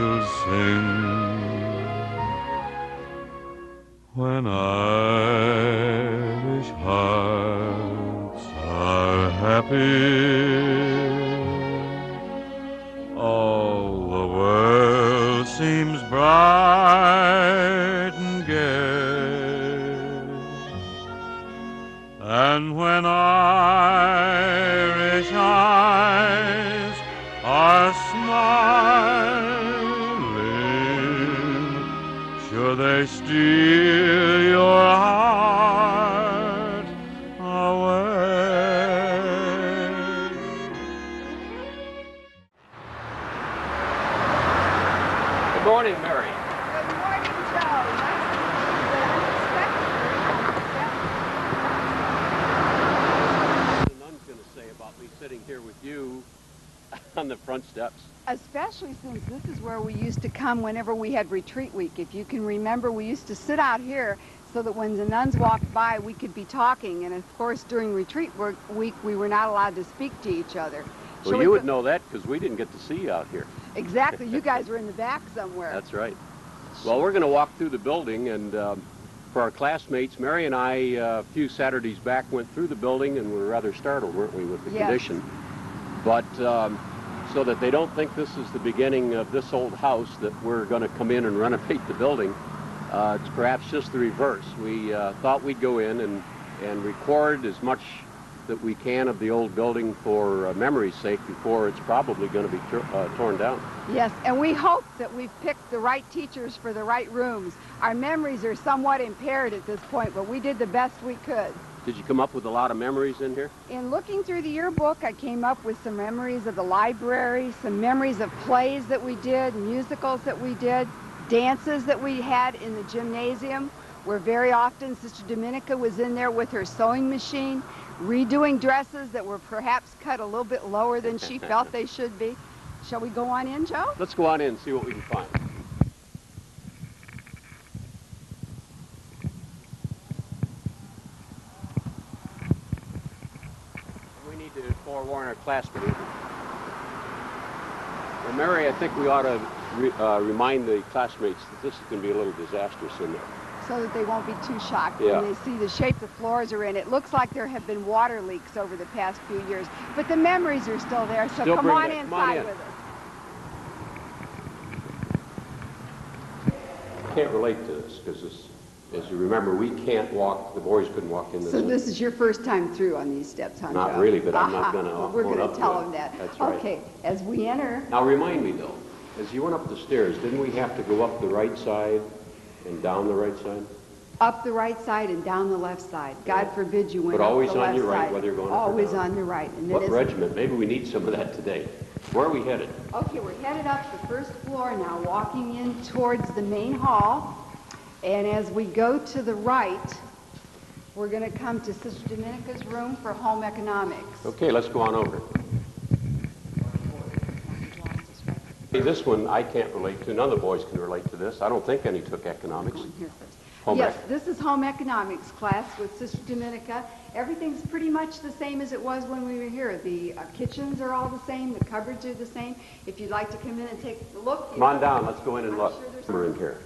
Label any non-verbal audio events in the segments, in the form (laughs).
angels sing when Irish hearts are happy. (laughs) on the front steps. Especially since this is where we used to come whenever we had retreat week. If you can remember, we used to sit out here so that when the nuns walked by, we could be talking. And of course, during retreat work week, we were not allowed to speak to each other. Well, we you go- would know that because we didn't get to see you out here. Exactly. You (laughs) guys were in the back somewhere. That's right. Well, we're going to walk through the building, and um, for our classmates, Mary and I, uh, a few Saturdays back, went through the building, and we were rather startled, weren't we, with the Yes. condition. But um, so that they don't think this is the beginning of this old house, that we're going to come in and renovate the building, uh, it's perhaps just the reverse. We uh, thought we'd go in and, and record as much that we can of the old building for uh, memory's sake before it's probably going to be uh, torn down. Yes, and we hope that we've picked the right teachers for the right rooms. Our memories are somewhat impaired at this point, but we did the best we could. Did you come up with a lot of memories in here? In looking through the yearbook, I came up with some memories of the library, some memories of plays that we did, musicals that we did, dances that we had in the gymnasium, where very often Sister Dominica was in there with her sewing machine, redoing dresses that were perhaps cut a little bit lower than she (laughs) felt they should be. Shall we go on in, Joe? Let's go on in and see what we can find. We need to forewarn our classmates. Well, Mary, I think we ought to re- uh, remind the classmates that this is going to be a little disastrous in there. so that they won't be too shocked Yeah. when they see the shape the floors are in. It looks like there have been water leaks over the past few years, but the memories are still there. So Still come on inside come on in. with us. I can't relate to this because, as you remember, we can't walk, the boys couldn't walk in the So this is your first time through on these steps, huh, Not Joe? really, but I'm not Aha. (laughs) gonna Well, We're own gonna to tell it. them that. That's right. Okay, as we enter, Now remind me though, as you went up the stairs, didn't we have to go up the right side and down the right side? up the right side and down the left side. God forbid you went But up always the on your right, side. whether you're going up or Always down. on your right. And What is- regiment? Maybe we need some of that today. Where are we headed? Okay, we're headed up the first floor now, walking in towards the main hall. And as we go to the right, we're going to come to Sister Dominica's room for home economics. Okay, let's go on over. Hey, this one I can't relate to. None of the boys can relate to this. I don't think any took economics. Go in here first. Home yes, ec. this is home economics class with Sister Dominica. Everything's pretty much the same as it was when we were here. The uh, kitchens are all the same, the cupboards are the same. If you'd like to come in and take a look. Come on down. Let's go in and I'm look. sure We're in here.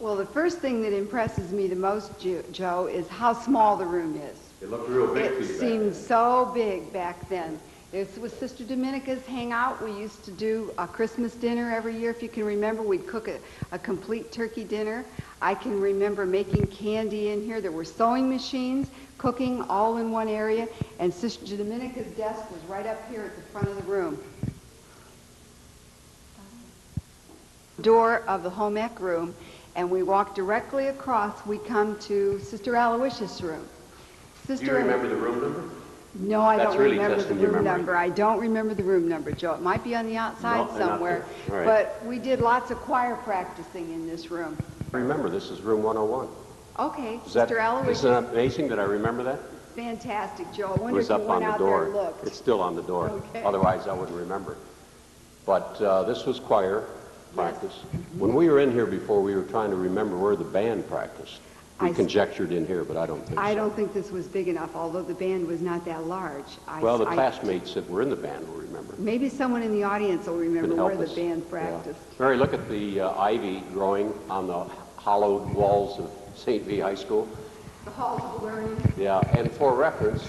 Well, the first thing that impresses me the most, Joe, is how small the room is. It looked real big to It seemed so big back then. This was Sister Dominica's hangout. We used to do a Christmas dinner every year. If you can remember, we'd cook a, a complete turkey dinner. I can remember making candy in here. There were sewing machines, cooking all in one area, and Sister Dominica's desk was right up here at the front of the room. Door of the home ec room, and we walk directly across. We come to Sister Aloysius' room. Sister Do you remember the room number? No, I That's don't really remember the room number. I don't remember the room number, Joe. It might be on the outside No, somewhere. right. But we did lots of choir practicing in this room. Remember, this is room 101. Okay, Is that, Sister Eloise, isn't that amazing that I remember that? fantastic, Joe. I It was up on the door. It's still on the door. Okay. Otherwise, I wouldn't remember. But uh, this was choir practice. When we were in here before, we were trying to remember where the band practiced. I We s- conjectured in here, but I don't think so. I don't think this was big enough, although the band was not that large. I- Well, the I- classmates that were in the band will remember. Maybe someone in the audience will Could remember help where the us. band Yeah. practiced. Mary, look at the uh, ivy growing on the hollowed walls of St. V High School. The halls of learning. Yeah, and for reference,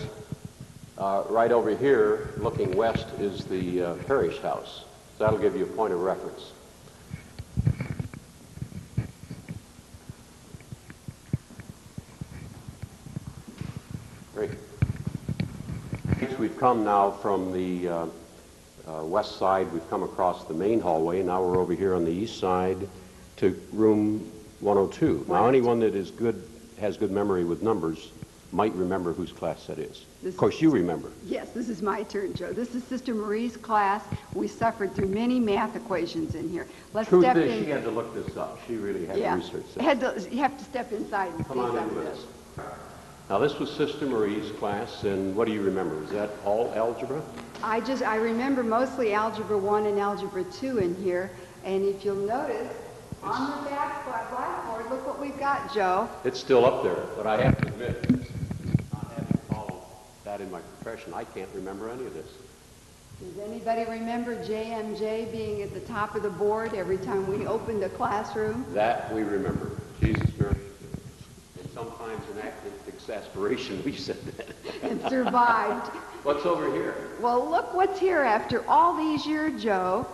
uh, right over here, looking west, is the uh, parish house. That'll give you a point of reference. We've come now from the uh, uh, west side, we've come across the main hallway, now we're over here on the east side to room 102. Now, anyone that is good, has good memory with numbers might remember whose class that is. This Of course, you remember. Yes, this is my turn, Joe. This is Sister Marie's class. We suffered through many math equations in here. Let's Truth step is, in. she had to look this up. She really had yeah, to research this. had to, you have to step inside and Come see on some in of this. us. Now, this was Sister Marie's class, and what do you remember? Is that all algebra? I just, I remember mostly Algebra 1 and Algebra 2 in here, and if you'll notice, on the back blackboard, look what we've got, Joe. It's still up there, but I have to admit, not having followed that in my profession, I can't remember any of this. Does anybody remember JMJ being at the top of the board every time we opened a classroom? That we remember. Jesus, Mary. And sometimes an act exasperation, we said that. (laughs) and survived. What's over here? Well, look what's here after all these years, Joe.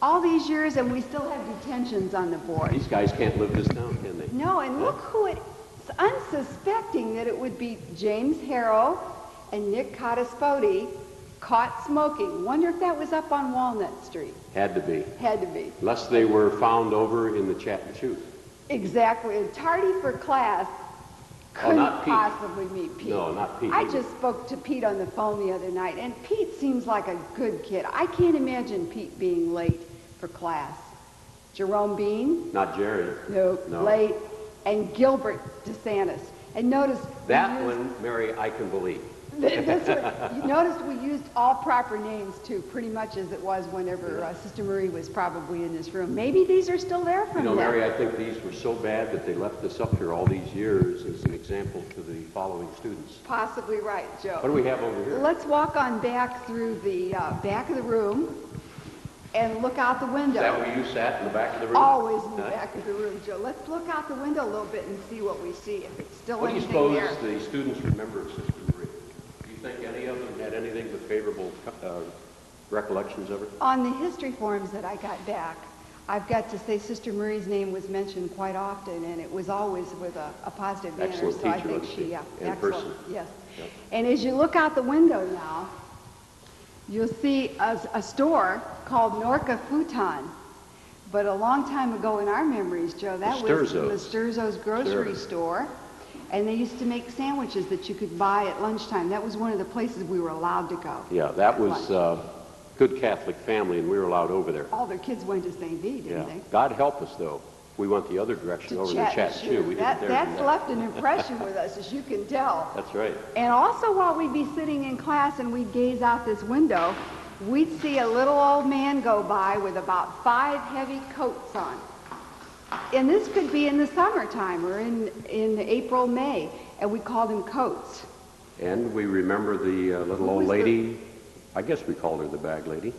All these years, and we still have detentions on the board. These guys can't live this down, can they? No, and look who it, it's unsuspecting that it would be James Harrow and Nick Cottaspoti caught smoking. Wonder if that was up on Walnut Street. Had to be. Had to be. Unless they were found over in the chat and. Exactly. Tardy for class Oh, couldn't not Pete. possibly meet Pete. No, not Pete I just spoke to Pete on the phone the other night, and Pete seems like a good kid. I can't imagine Pete being late for class. Jerome Bean? Not Jerry. Nope, No. late. And Gilbert DeSantis. And notice we That used- one, Mary, I can believe. This one, you notice we used all proper names too, pretty much as it was whenever uh, Sister Marie was probably in this room. Maybe these are still there You from know, Mary. I think these were so bad that they left this up here all these years as an example to the following students. Possibly right, Joe. What do we have over here? Let's walk on back through the uh, back of the room and look out the Is window. that where you sat in the back of the room? Always in the Huh? back of the room, Joe. Let's look out the window a little bit and see what we see, if it's still What do you suppose there. the students remember of Sister you think any of them had anything but favorable uh, recollections of her? On the history forms that I got back, I've got to say Sister Marie's name was mentioned quite often, and it was always with a, a positive manner. Excellent so I think she, yeah, In excellent, person. yes. Yep. And as you look out the window now, you'll see a, a store called Norca Futon. But a long time ago in our memories, Joe, that was the Sturzo's grocery Sure. store. And they used to make sandwiches that you could buy at lunchtime. That was one of the places we were allowed to go. Yeah, that was lunch. uh, good Catholic family, and we were allowed over there. All their kids went to St. V, didn't they? God help us, though. We went the other direction, over to Chat and Chew. We That, didn't dare do that's that. left an (laughs) impression with us, as you can tell. That's right. And also while we'd be sitting in class and we'd gaze out this window, we'd see a little old man go by with about five heavy coats on. And this could be in the summertime or in, in April, May, and we called him Coats. And we remember the uh, little Who old was the- lady, I guess we called her the bag lady.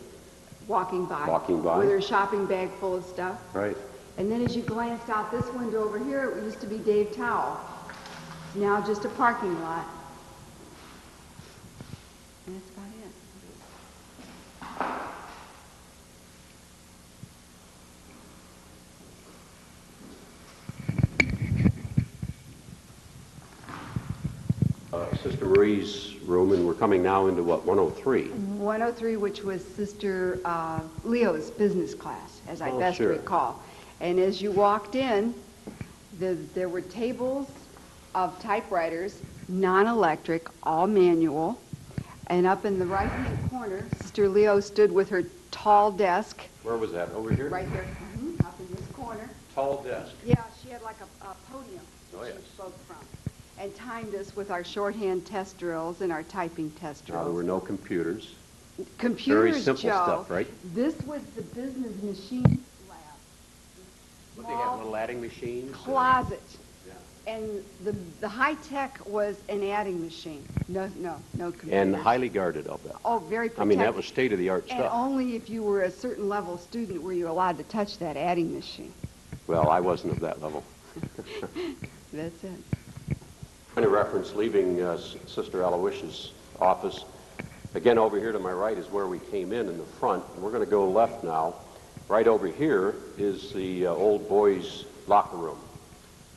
Walking by. Walking by. With her shopping bag full of stuff. Right. And then as you glanced out this window over here, it used to be Dave Towel. It's now just a parking lot. And that's about it. Uh, Sister Marie's room, and we're coming now into what, 103? 103, which was Sister uh, Leo's business class, as I Oh, best sure. recall. And as you walked in, the, there were tables of typewriters, non-electric, all manual. And up in the right-hand corner, Sister Leo stood with her tall desk, Where was that? Over here? right here, mhm, up in this corner. Tall desk. Yeah, she had like a, a podium Oh, yes. She spoke from. And timed us with our shorthand test drills and our typing test Now, there were no computers. Computers, simple Joe. stuff, right? This was the business machine lab. What, they had little adding machines? and- Closet. Yeah. And the, the high tech was an adding machine. No, no, no computers. And highly guarded, I'll bet. Oh, very protected. I mean, that was state-of-the-art stuff. And stuff. only if you were a certain level student were you allowed to touch that adding machine. Well, I wasn't of that level. (laughs) That's it. Point of reference, leaving uh, Sister Aloysius' office. Again, over here to my right is where we came in in the front. We're going to go left now. Right over here is the uh, old boys' locker room.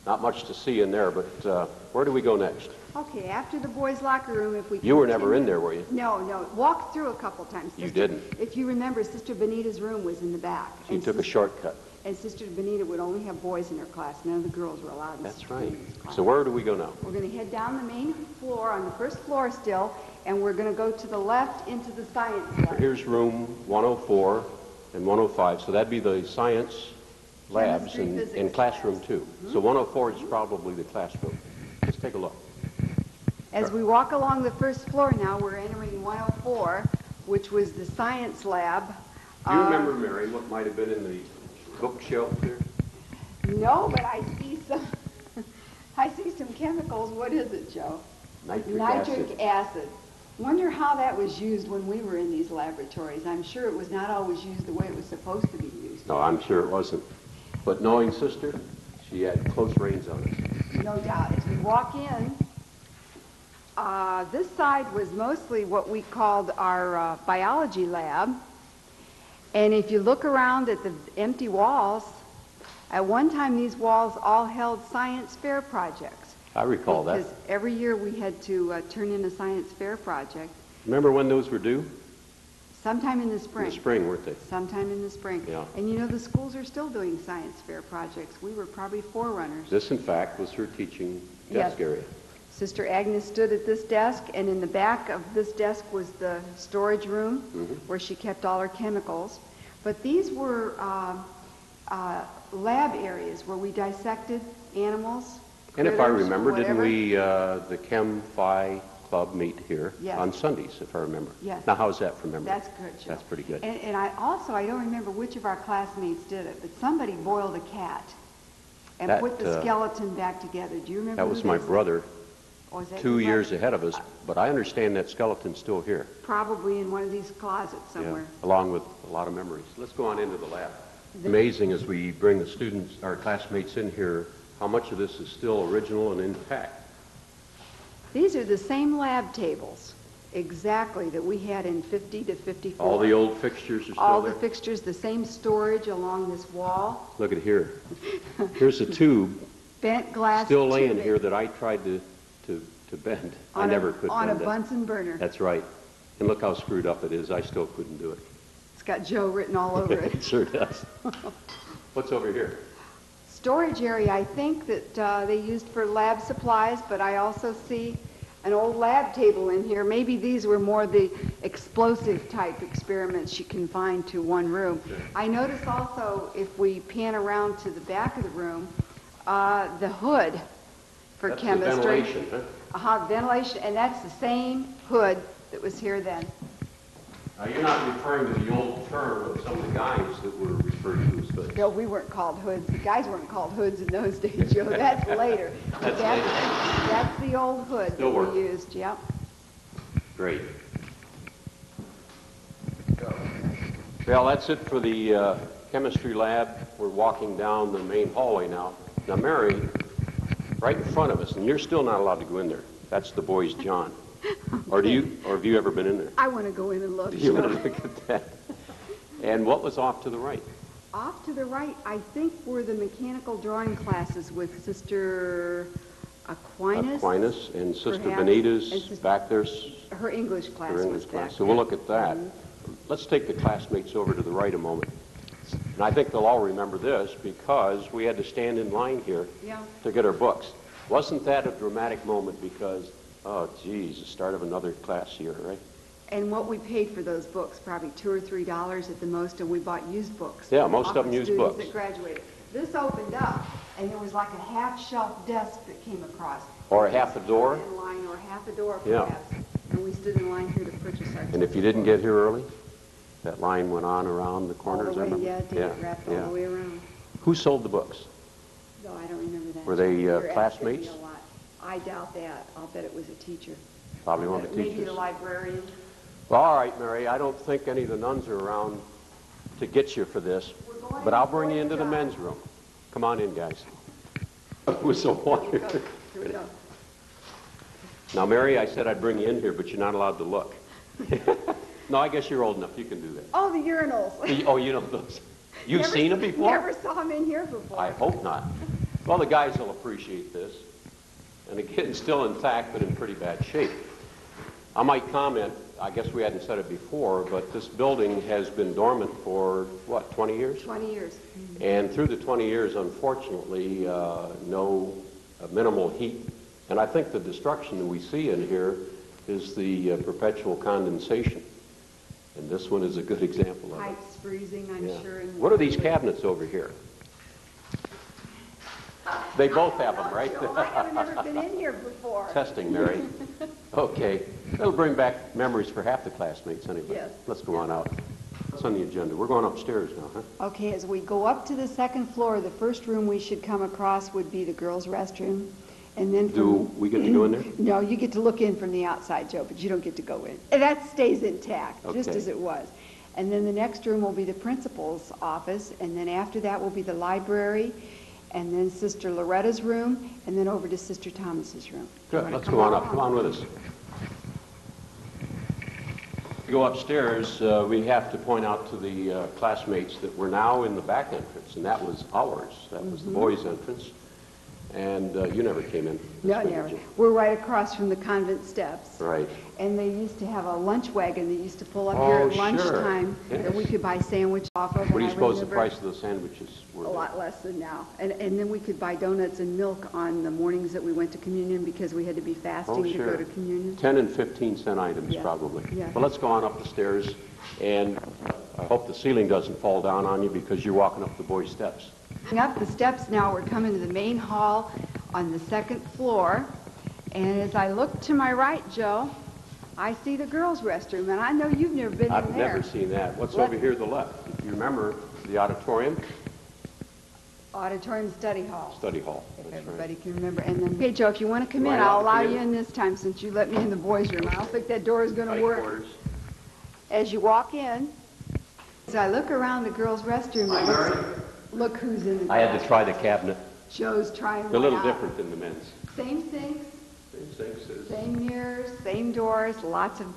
Not much to see in there, but uh, where do we go next? Okay, after the boys' locker room, if we You were never in there, were you? No, no. Walked through a couple times. You didn't. If you remember, Sister Benita's room was in the back. She took a shortcut. And Sister Benita would only have boys in her class. None of the girls were allowed in That's right. Class. So where do we go now? We're going to head down the main floor, on the first floor still, and we're going to go to the left into the science lab. Here's room 104 and 105, so that'd be the science labs and, and classroom labs. two. So 104 is probably the classroom. Let's take a look. As we walk along the first floor now, we're entering 104, which was the science lab. Do you Uh, remember, Mary, what might have been in the bookshelf there? No, but I see some, (laughs) I see some chemicals. What is it, Joe? Nitric Nitric acid. acid. Wonder how that was used when we were in these laboratories. I'm sure it was not always used the way it was supposed to be used. No, I'm sure it wasn't. But knowing sister, she had close reins on it. No doubt. As we walk in, uh, this side was mostly what we called our uh, biology lab. And if you look around at the empty walls, at one time these walls all held science fair projects. I recall that. Because every year we had to uh, turn in a science fair project, Remember when those were due? sometime in the spring. In spring. the spring, weren't they? Sometime in the spring. Yeah. And you know, the schools are still doing science fair projects. We were probably forerunners. This, in fact, was her teaching Yes. desk area. Sister Agnes stood at this desk, and in the back of this desk was the storage room Mm-hmm. where she kept all her chemicals. But these were uh, uh, lab areas where we dissected animals. And if I remember, didn't we, uh, the Chem Phi Club meet here Yes. on Sundays, if I remember? Yes. Now, how's that from memory? That's good, Joe. That's pretty good. And, and I also, I don't remember which of our classmates did it, but somebody boiled a cat and That, put the uh, skeleton back together. Do you remember That was my brother, or was that two years ahead of us, but I understand that skeleton's still here. Probably in one of these closets Yeah, somewhere. along with a lot of memories. Let's go on into the lab. Amazing as we bring the students, our classmates in here, how much of this is still original and intact. These are the same lab tables, exactly, that we had in 50 to 54. All the old fixtures are still All still the there. fixtures, the same storage along this wall, Look at here. Here's a (laughs) tube bent glass still laying tubing here that I tried to, to, to bend. I on a- never could On a bend it. Bunsen burner. That's right. And look how screwed up it is. I still couldn't do it. It's got Joe written all over (laughs) It it. sure does. (laughs) What's over here? Storage area, I think that uh, they used for lab supplies, but I also see an old lab table in here. Maybe these were more the explosive type experiments you can find to one room. I notice also, if we pan around to the back of the room, uh, the hood for That's the chemistry. ventilation, huh? Uh-huh, ventilation, and that's the same hood that was here then. Now, you're not referring to the old term of some of the guys that were referred to as hoods. No, we weren't called hoods. The guys weren't called hoods in those (laughs) days, Joe. (laughs) That's later. That's That's, that's the old hood Still that works. we used, yep. Great. Well, that's it for the uh, chemistry lab. We're walking down the main hallway now. Now, Mary, right in front of us, and you're still not allowed to go in there. That's the boys' John. (laughs) Or do you, or have you ever been in there? I want to go in and look. Do you want to look at that? And what was off to the right? Off to the right, I think were the mechanical drawing classes with Sister Aquinas. Aquinas and Sister perhaps, Benita's and Sister- back there, Her English class her was English class. So there. we'll look at that. Mm-hmm. Let's take the classmates over to the right a moment. And I think they'll all remember this because we had to stand in line here Yeah. to get our books. Wasn't that a dramatic moment because, oh geez, the start of another class year, right? And what we paid for those books, probably two or three dollars at the most, and we bought used books. Yeah, most of them used books. that graduated. This opened up, and there was like a half-shelf desk that came across. Or a half a door. In line, or half a door perhaps. Yeah. And we stood in line here to purchase our. And if you didn't get here early, that line went on around the All corners, the I way, remember. yeah, it did, wrapped all the way around. Who sold the books? No, I don't remember that. Were they, uh, You're asking me classmates? I doubt that. I'll bet it was a teacher. Probably one of the teachers. Maybe the librarian. Well, all right, Mary, I don't think any of the nuns are around to get you for this, but I'll bring you into the men's room. Come on in, guys. (laughs) With some water. Go. Here we go. Now, Mary, I said I'd bring you in here, but you're not allowed to look. (laughs) (laughs) No, I guess you're old enough, you can do that. Oh, the urinals. Oh, you know those, (laughs) you've Never- seen them before? Never saw them in here before. I hope not. Well, the guys will appreciate this. And again, still intact, but in pretty bad shape. I might comment, I guess we hadn't said it before, but this building has been dormant for, what, 20 years? 20 years. And through the 20 years, unfortunately, uh, no uh, minimal heat. And I think the destruction that we see in here is the uh, perpetual condensation. And this one is a good example of it. Pipes freezing, I'm Yeah. sure. in What are these the- cabinets over here? They both have them, right? Joe, (laughs) I haven't never been in here before. Testing, Mary. (laughs) Okay, that'll bring back memories for half the classmates anyway. Yes. Let's go on out. What's on the agenda? We're going upstairs now, huh? Okay, as we go up to the second floor, the first room we should come across would be the girls' restroom. And then Do from... we get to go in there? (clears throat) No, you get to look in from the outside, Joe, but you don't get to go in. And that stays intact, just Okay. as it was. And then the next room will be the principal's office, and then after that will be the library, and then Sister Loretta's room, and then over to Sister Thomas's room. Good, Wanna let's come go on up. Come on with us. To go upstairs, uh, we have to point out to the uh, classmates that we're now in the back entrance, and that was ours. That was Mm-hmm. the boys' entrance. And uh, you never came in. No, never. We're right across from the convent steps. Right. And they used to have a lunch wagon that used to pull up Oh, here at sure. lunchtime that we could buy sandwiches off of. What do and you I suppose the remember price of those sandwiches were? A lot less than now. And, and then we could buy donuts and milk on the mornings that we went to communion because we had to be Oh, fasting to sure. go to communion. 10 and 15 cent items, Yeah. probably. Yeah. Well, let's go on up the stairs, and I hope the ceiling doesn't fall down on you because you're walking up the boys' steps. Up the steps now, we're coming to the main hall on the second floor. And as I look to my right, Joe, I see the girls' restroom, and I know you've never been in there. I've never seen that. What's What? over here to the left? If you remember, the auditorium, Auditorium study hall. study hall. If That's right. everybody can remember. And then, hey, Joe, if you want to come in, I'll allow you in this time since you let me in the boys' room. I don't think that door is going to work. quarters. As you walk in, as I look around the girls' restroom, it looks, look who's in the I had to try the cabinet. Joe's trying They're a little out. different than the men's. Same sinks, Same sinks as- same mirrors, same doors, lots of,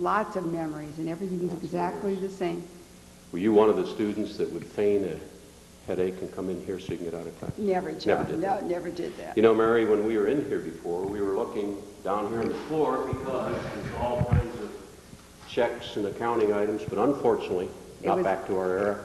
lots of memories, and everything's exactly the same. Were you one of the students that would feign a headache and come in here so you can get out of class? Never, Joe. Never did No, that. never did that. You know, Mary, when we were in here before, we were looking down here on the floor because there's all kinds of checks and accounting items, but unfortunately, It not was- back to our era.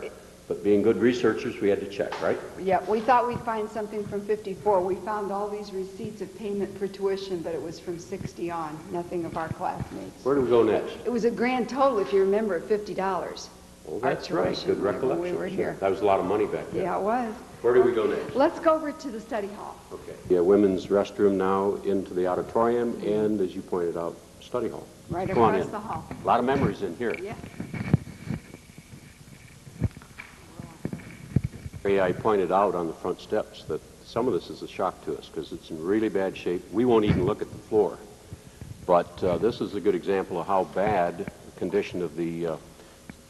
But being good researchers, we had to check, right? Yeah, we thought we'd find something from 54. We found all these receipts of payment for tuition, but it was from 60 on, nothing of our classmates. Where do we go next? It was a grand total, if you remember, of $50. Oh, that's right, good recollection. We were here. That was a lot of money back then. Yeah, it was. Where do we go next? Let's go over to the study hall. Okay. Yeah, women's restroom now into the auditorium and, as you pointed out, study hall. Right Come on across the hall. A lot of memories in here. Yeah. I pointed out on the front steps that some of this is a shock to us because it's in really bad shape. We won't even look at the floor. But uh, this is a good example of how bad the condition of the uh,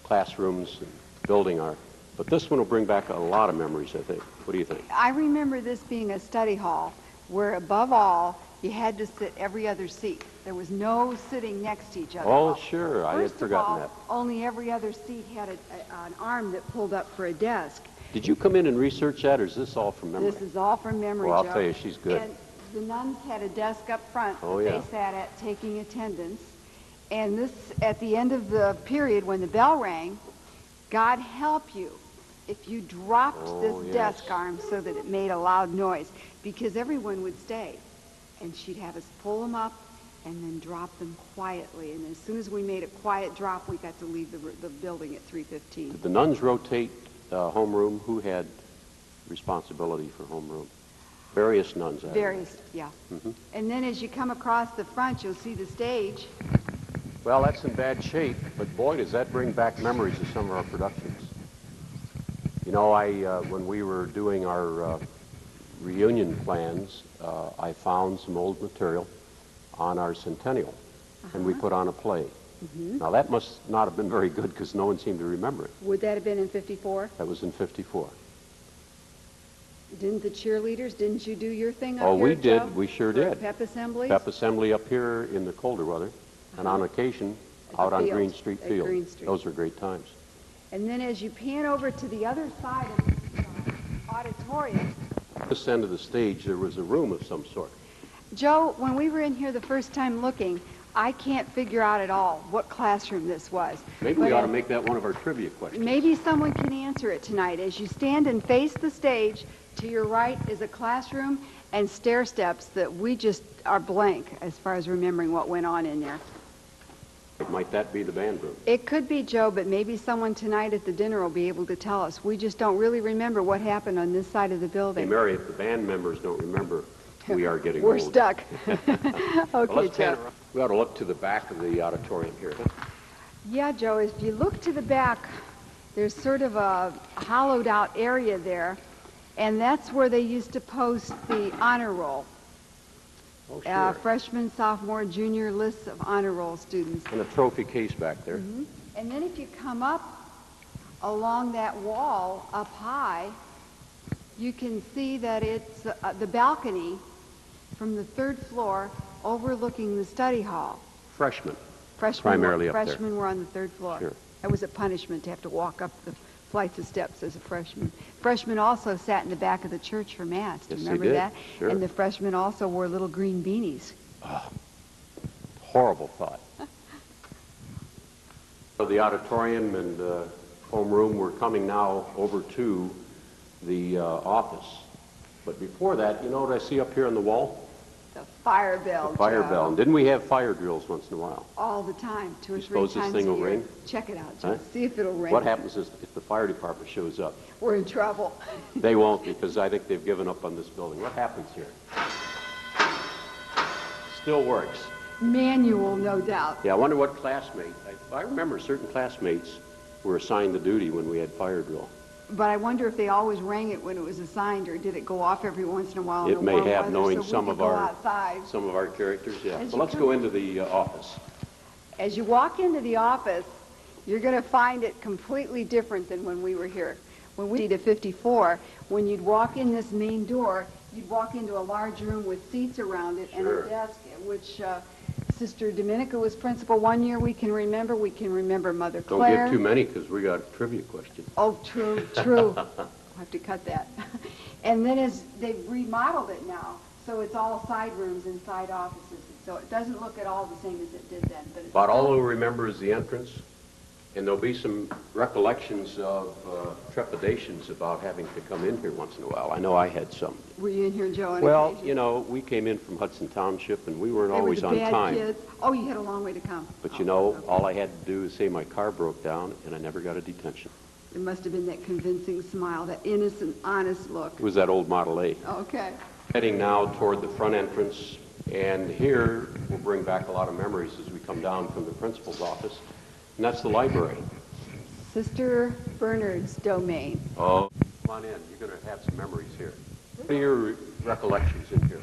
classrooms and building are. But this one will bring back a lot of memories, I think. What do you think? I remember this being a study hall where above all, you had to sit every other seat. There was no sitting next to each other. Oh, sure. I had First of forgotten all, that. Only every other seat had a, a, an arm that pulled up for a desk. Did you come in and research that, or is this all from memory? This is all from memory, Well, I'll Joe. tell you, she's good. And the nuns had a desk up front Oh, that yeah. they sat at taking attendance. And this, at the end of the period when the bell rang, God help you if you dropped Oh, this yes. desk arm so that it made a loud noise, because everyone would stay. And she'd have us pull them up and then drop them quietly. And as soon as we made a quiet drop, we got to leave the, r- the building at 3:15. Did the nuns rotate uh, homeroom? Who had responsibility for homeroom? Various nuns. I imagine. Various, yeah. Mhm. And then as you come across the front, you'll see the stage. Well, that's in bad shape, but boy, does that bring back memories of some of our productions. You know, I uh, when we were doing our uh, reunion plans, uh, I found some old material on our centennial, and we put on a play. Mm-hmm. Now that must not have been very good because no one seemed to remember it. Would that have been in 54? That was in '54. Didn't the cheerleaders, didn't you do your thing up Oh, here, we did. Joe? We sure did. Pep assemblies? Pep assembly up here in the colder weather, and on uh-huh. occasion At out on field, Green Street Field. Green Street. Those were great times. And then as you pan over to the other side of the auditorium, This end of the stage, there was a room of some sort. Joe, when we were in here the first time looking, I can't figure out at all what classroom this was. Maybe we But ought to make that one of our trivia questions. Maybe someone can answer it tonight. As you stand and face the stage, to your right is a classroom and stair steps that we just are blank as far as remembering what went on in there. Might that be the band room? It could be Joe, but maybe someone tonight at the dinner will be able to tell us. We just don't really remember what happened on this side of the Hey, building. Mary, if the band members don't remember, we are getting (laughs) We're old. stuck. Well, (laughs) (laughs) okay, let's pan Joe. around. We ought to look to the back of the auditorium here. Yeah, Joe, if you look to the back, there's sort of a hollowed out area there, and that's where they used to post the honor roll. Oh, Uh, sure. freshman, sophomore, junior lists of honor roll students. And a trophy case back there. Mm-hmm. And then if you come up along that wall up high, you can see that it's uh, the balcony from the third floor overlooking the study hall. Freshmen. Freshmen Primarily were, up there. freshmen were on the third floor. Sure. That was a punishment to have to walk up the flights of steps as a freshman. Freshmen also sat in the back of the church for mass. Do you Yes, remember that? Sure. And the freshmen also wore little green beanies. Oh, Horrible thought. So the auditorium and uh, homeroom, we're coming now over to the uh, office. But before that, you know what I see up here on the wall? The fire bell. The fire Joe. bell. And didn't we have fire drills once in a while? All the time, two or You three suppose times this thing a will ring? Check it out, Huh? See if it'll ring. What happens is if the fire department shows up? We're in trouble. (laughs) They won't because I think they've given up on this building. What happens here? Still works. Manual, no doubt. Yeah, I wonder what classmate, I, I remember certain classmates were assigned the duty when we had fire drill. But I wonder if they always rang it when it was assigned, or did it go off every once in a while in It the may warm have, weather knowing so we some could of go our- outside? Some of our characters, yeah. As you let's come- go into the uh, office. As you walk into the office, you're going to find it completely different than when we were here. When we did 54, when you'd walk in this main door, you'd walk into a large room with seats around it and Sure. a desk, which uh, Sister Dominica was principal one year. We can remember. We can remember Mother Don't Claire. give too many because we got a trivia question. Oh, true, true. (laughs) I'll have to cut that. (laughs) And then as they've remodeled it now, so it's all side rooms and side offices. So it doesn't look at all the same as it did then, but it's. About all we'll remember is the entrance, and there'll be some recollections of uh, trepidations about having to come in here once in a while. I know I had some. Were you in here, Joe? on Well, occasion? you know, we came in from Hudson Township, and we weren't They were always the on bad time. kids. Oh, you had a long way to come. But Oh, you know, okay. all I had to do is say my car broke down, and I never got a detention. It must have been that convincing smile, that innocent, honest look. It was that old Model A. Okay. Heading now toward the front entrance, and here we'll bring back a lot of memories as we come down from the principal's office, and that's the library. Sister Bernard's domain. Oh. Come on in, you're going to have some memories here. What are your recollections in here?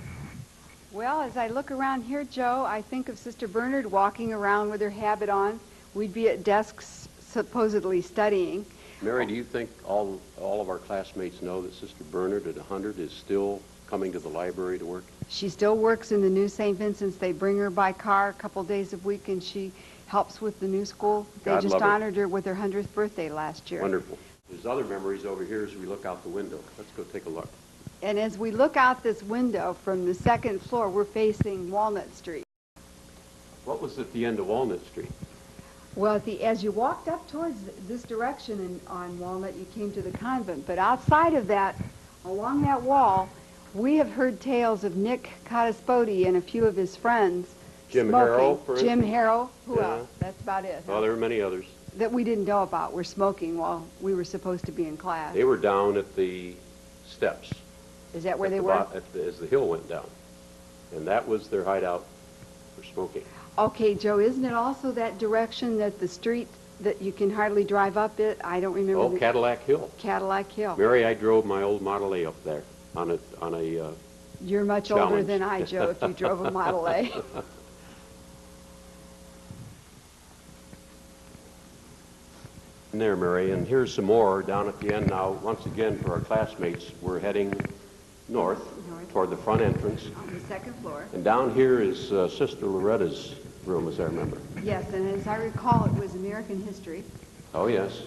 Well, as I look around here, Joe, I think of Sister Bernard walking around with her habit on. We'd be at desks supposedly studying. Mary, do you think all, all of our classmates know that Sister Bernard at 100 is still coming to the library to work? She still works in the new St. Vincent's. They bring her by car a couple days a week, and she helps with the new school. They God just love her. honored her with her 100th birthday last year. Wonderful. There's other memories over here as we look out the window. Let's go take a look. And as we look out this window from the second floor, we're facing Walnut Street. What was at the end of Walnut Street? Well, at the, as you walked up towards this direction in, on Walnut, you came to the convent. But outside of that, along that wall, we have heard tales of Nick Cottaspoti and a few of his friends Jim. Harrow, for Jim instance? Harrow. Who Yeah. else? That's about it. Well, there were many others. That we didn't know about. We're smoking while we were supposed to be in class. They were down at the steps. Is that where at they the were? bo- at the- As the hill went down. And that was their hideout for smoking. Okay, Joe, isn't it also that direction that the street that you can hardly drive up it? I don't remember. Oh, the- Cadillac Hill. Cadillac Hill. Mary, I drove my old Model A up there on a, on a, uh, You're much older Challenge. than I, Joe, if you drove a Model A. (laughs) (laughs) there, Mary, and here's some more down at the end now. Once again, for our classmates, we're heading north North. toward the front entrance. On the second floor. And down here is uh, Sister Loretta's room, as I remember. Yes, and as I recall, it was American history. Oh, yes.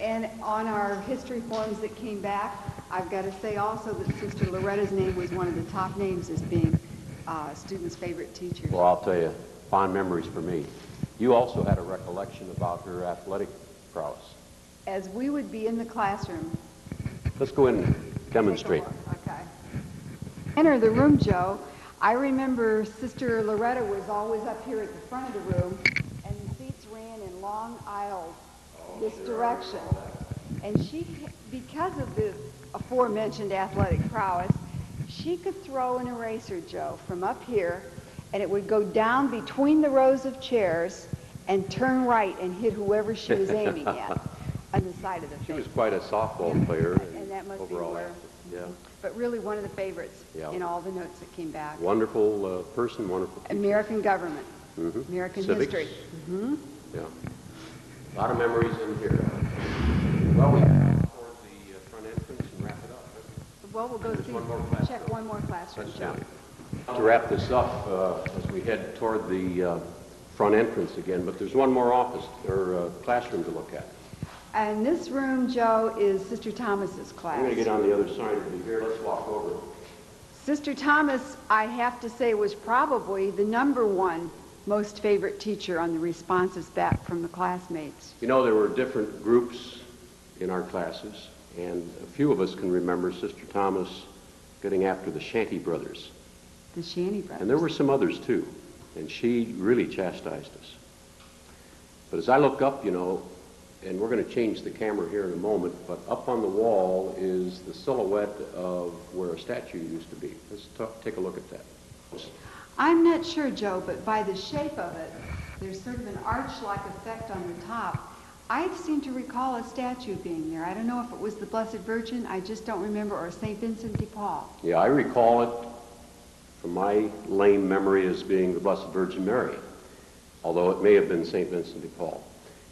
And on our history forms that came back, I've got to say also that Sister Loretta's name was one of the top names as being uh, students' favorite teacher. Well, I'll tell you, fond memories for me. You also had a recollection about her athletic prowess. As we would be in the classroom. Let's go in and demonstrate. Take a look, Okay. Enter the room, Joe. I remember Sister Loretta was always up here at the front of the room, and the seats ran in long aisles this direction. And she, because of the aforementioned athletic prowess, she could throw an eraser, Joe, from up here, and it would go down between the rows of chairs and turn right and hit whoever she was aiming at (laughs) on the side of the She was quite a softball player And that must be overall where- Yeah. But really one of the favorites Yeah. in all the notes that came back. Wonderful uh, person, wonderful teacher. American government, mm -hmm. American Civics. history. hmm Yeah. A lot of memories in here. Well, we toward the uh, front entrance and wrap it up. Well, we'll go see, one more check one more classroom, Joe. To wrap this up, uh, as we head toward the uh, front entrance again, but there's one more office or uh, classroom to look at. And this room, Joe, is Sister Thomas's class. I'm going to get on the other side of you here. Let's walk over. Sister Thomas, I have to say, was probably the number one most favorite teacher on the responses back from the classmates. You know, there were different groups in our classes, and a few of us can remember Sister Thomas getting after the Shanty Brothers. The Shanty Brothers. And there were some others too, and she really chastised us. But as I look up, you know, and we're going to change the camera here in a moment, but up on the wall is the silhouette of where a statue used to be. Let's ta- take a look at that. I'm not sure, Joe, but by the shape of it, there's sort of an arch-like effect on the top. I seem to recall a statue being there. I don't know if it was the Blessed Virgin, I just don't remember, or St. Vincent de Paul. Yeah, I recall it from my lame memory as being the Blessed Virgin Mary, although it may have been St. Vincent de Paul.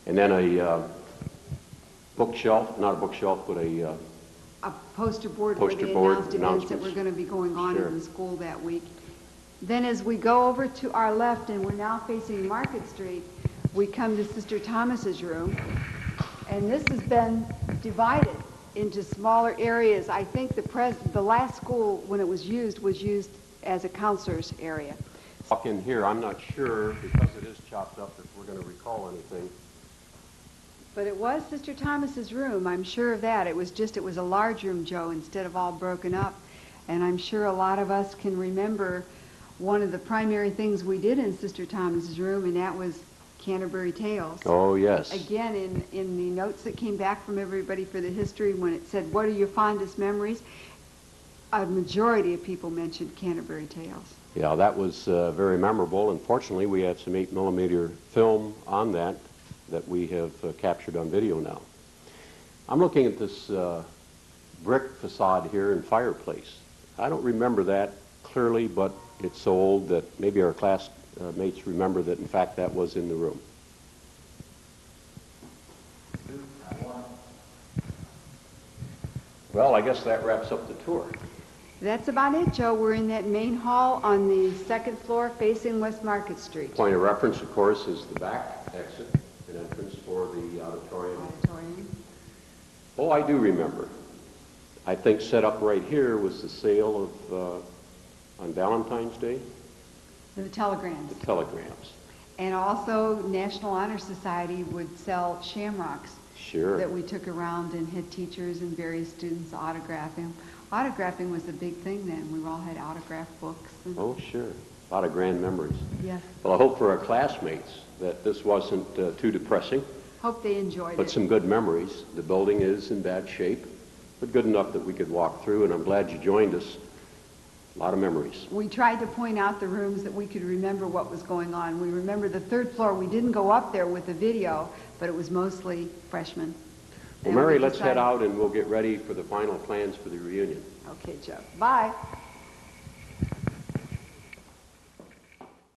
And then a uh, bookshelf, not a bookshelf, but a, uh, A poster board Poster they board, announced events that announcements. were going to be going on Sure. in the school that week. Then as we go over to our left, and we're now facing Market Street, we come to Sister Thomas's room. And this has been divided into smaller areas. I think the pres, the last school, when it was used, was used as a counselor's area. walk in here. I'm not sure, because it is chopped up, if we're going to recall anything. But it was Sister Thomas's room, I'm sure of that. It was just, it was a large room, Joe, instead of all broken up. And I'm sure a lot of us can remember one of the primary things we did in Sister Thomas's room, and that was Canterbury Tales. Oh, yes. Again, in, in the notes that came back from everybody for the history, when it said, what are your fondest memories? A majority of people mentioned Canterbury Tales. Yeah, that was uh, very memorable. and fortunately we have some 8 millimeter film on that that we have uh, captured on video now. I'm looking at this uh, brick facade here and fireplace. I don't remember that clearly, but it's so old that maybe our classmates remember that, in fact, that was in the room. Well, I guess that wraps up the tour. That's about it, Joe. We're in that main hall on the second floor facing West Market Street. Point of reference, of course, is the back exit and entrance for the auditorium. Auditorium. Oh, I do remember. I think set up right here was the sale of, uh, on Valentine's Day, The telegrams. the telegrams. And also, National Honor Society would sell shamrocks that we took around and had teachers and various students autograph them. Autographing was a big thing then. We all had autograph books. and- Oh, sure. A lot of grand memories. Yes. Well, I hope for our classmates that this wasn't uh, too depressing, Hope they enjoyed but it. But some good memories. The building is in bad shape, but good enough that we could walk through, and I'm glad you joined us. A lot of memories. We tried to point out the rooms that we could remember what was going on. We remember the third floor. We didn't go up there with the video, but it was mostly freshmen. Well, Mary, let's head out and we'll get ready for the final plans for the reunion. Okay, Joe. Bye.